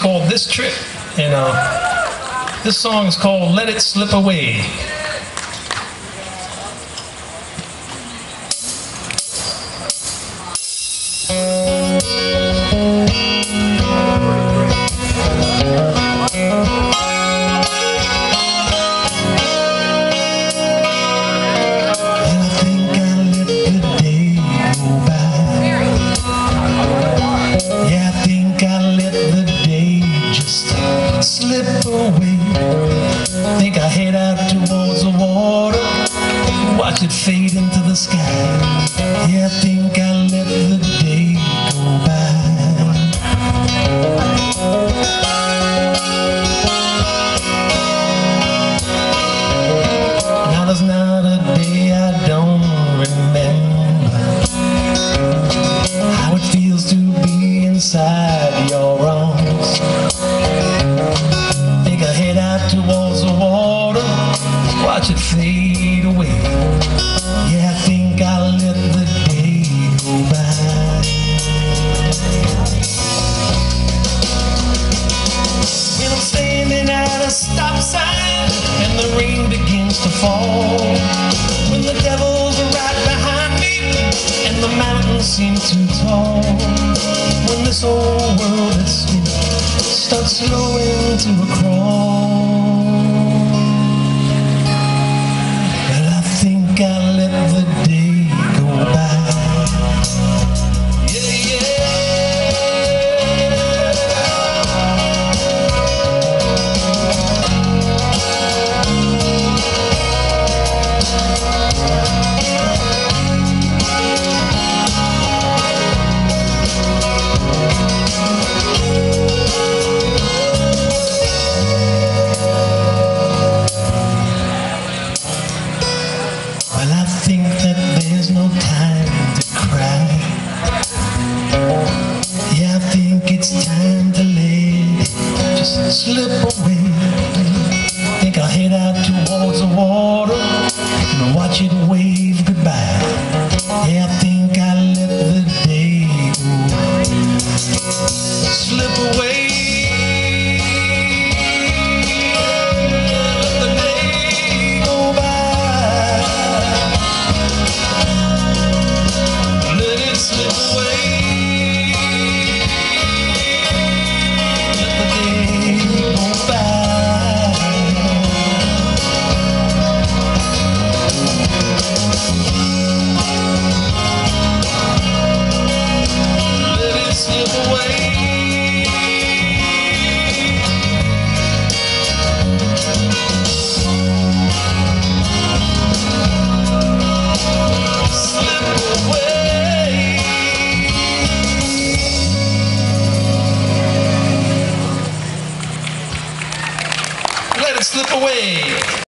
called This Trip. And uh, this song is called Let It Slip Away. Slip away. Think I head out towards the water, watch it fade into the sky. Yeah, think I let the day go by. Now there's not a day I don't remember how it feels to be inside fade away. Yeah, I think I let the day go by. When I'm standing at a stop sign and the rain begins to fall. When the devil's right behind me and the mountains seem too tall. When this old world is spinning starts slowing to a crawl. Yeah, I away.